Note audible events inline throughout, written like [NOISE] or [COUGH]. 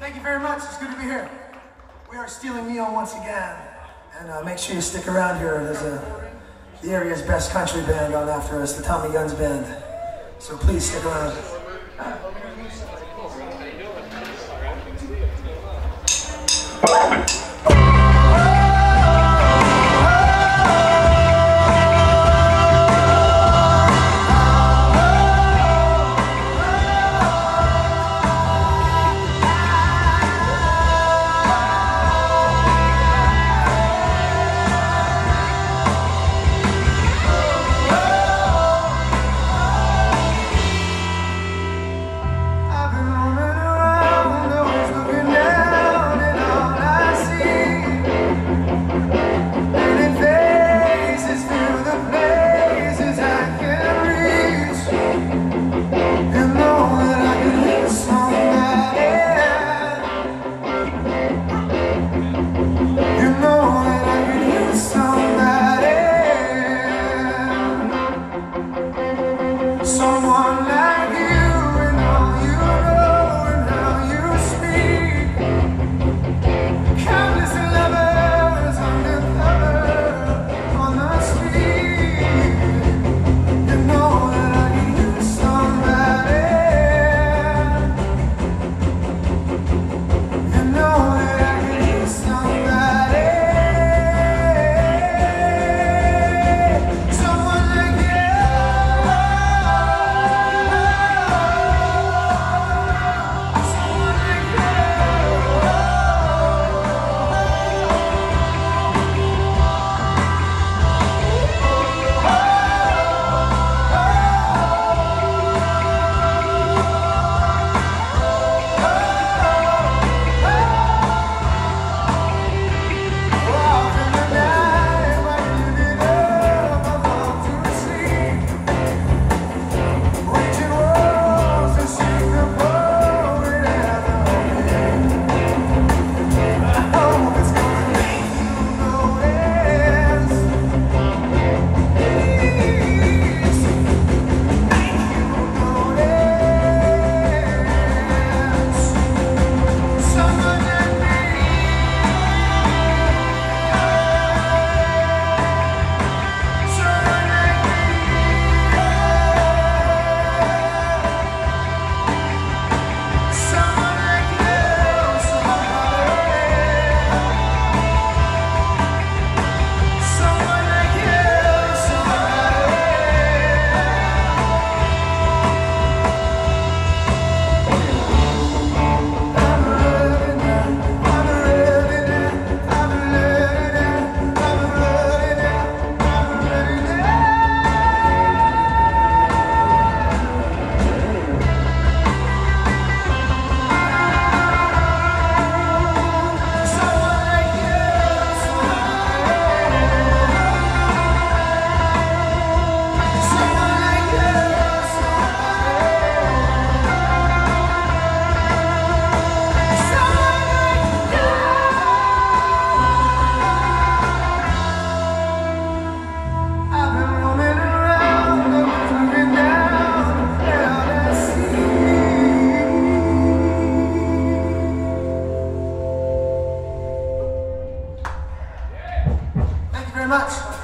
Thank you very much. It's good to be here. We are Stealing Neil once again, and uh, make sure you stick around here. There's a the area's best country band on after us, the Tommy Guns Band. So please stick around. very much.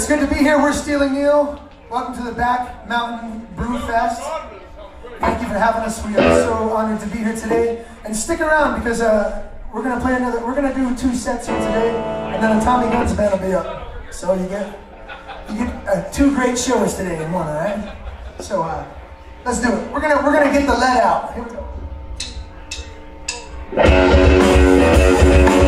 It's, good to be here. We're Stealing You. Welcome to the Back Mountain Brew Fest. Thank you for having us. We are so honored to be here today. And stick around because uh, we're gonna play another. We're gonna do two sets here today, and then a Tommy Guns band will be up. So you get you get uh, two great shows today in one. All right. So uh, let's do it. We're gonna we're gonna get the lead out. Here we go.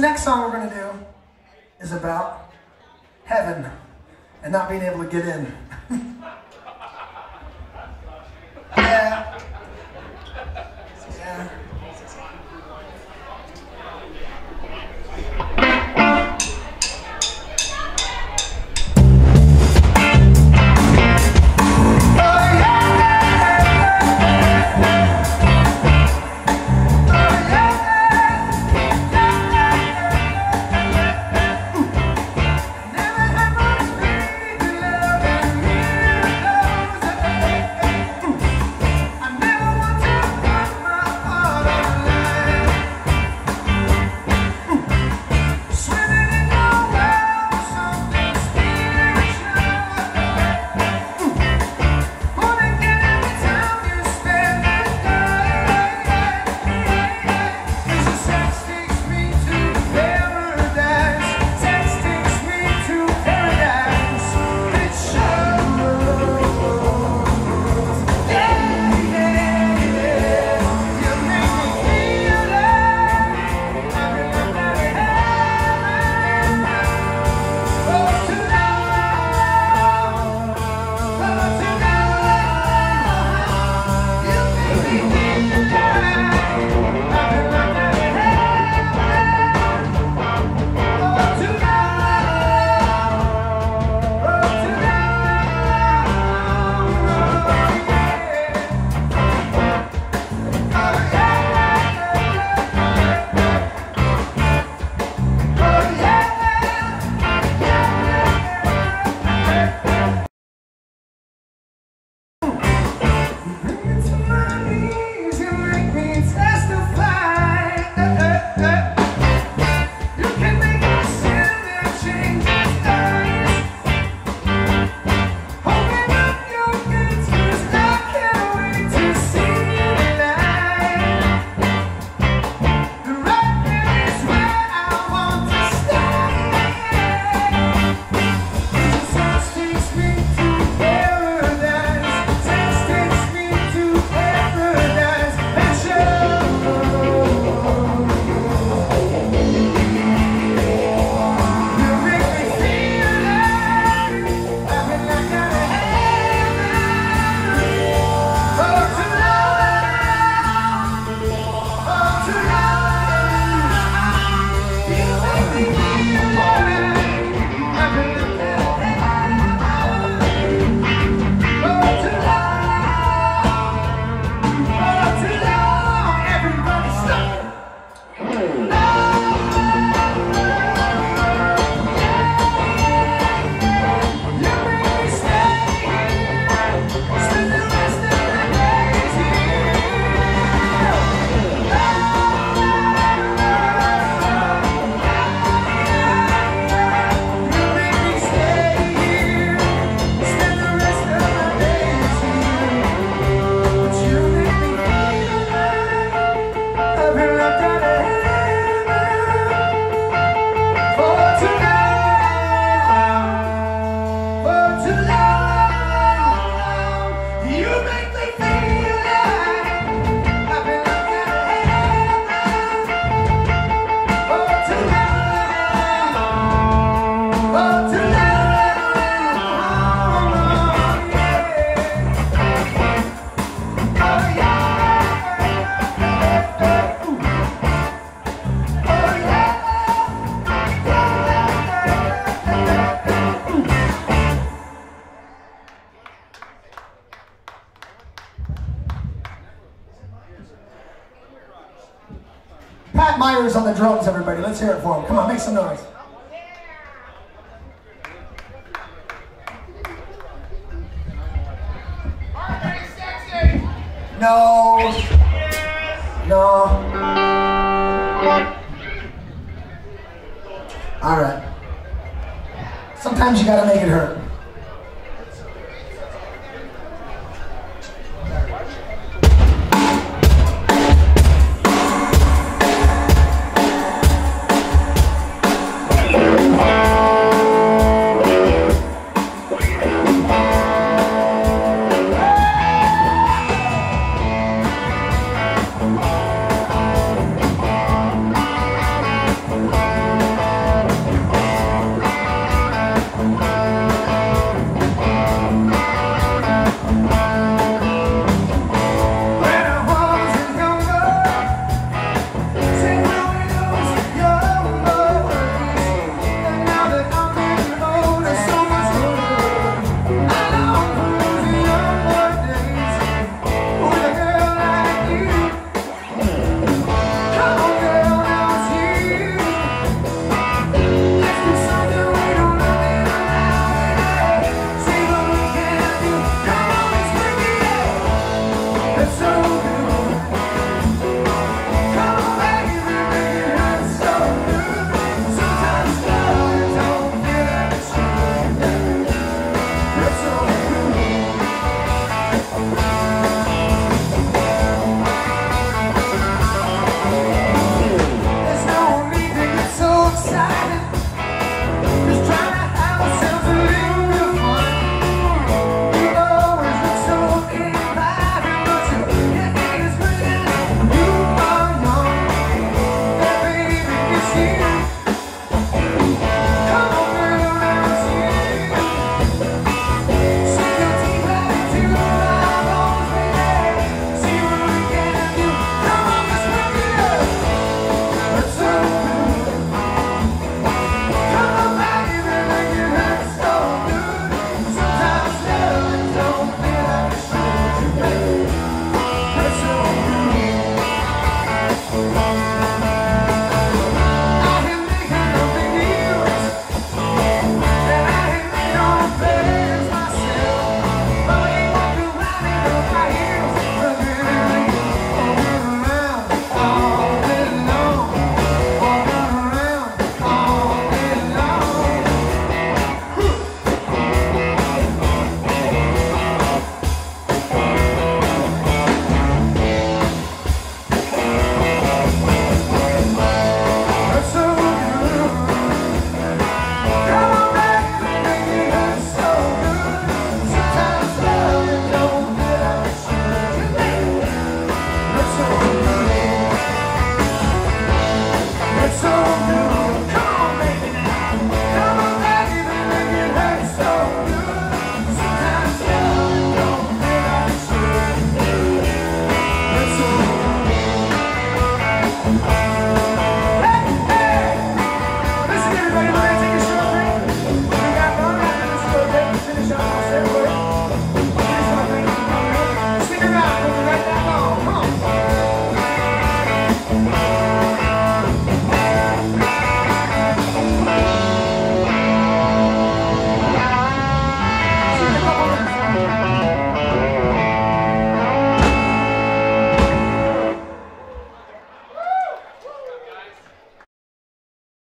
Next song we're going to do is about heaven and not being able to get in. [LAUGHS] yeah. Drums, everybody. Let's hear it for him. Come on, make some noise. No. No. All right. Sometimes you gotta make it hurt.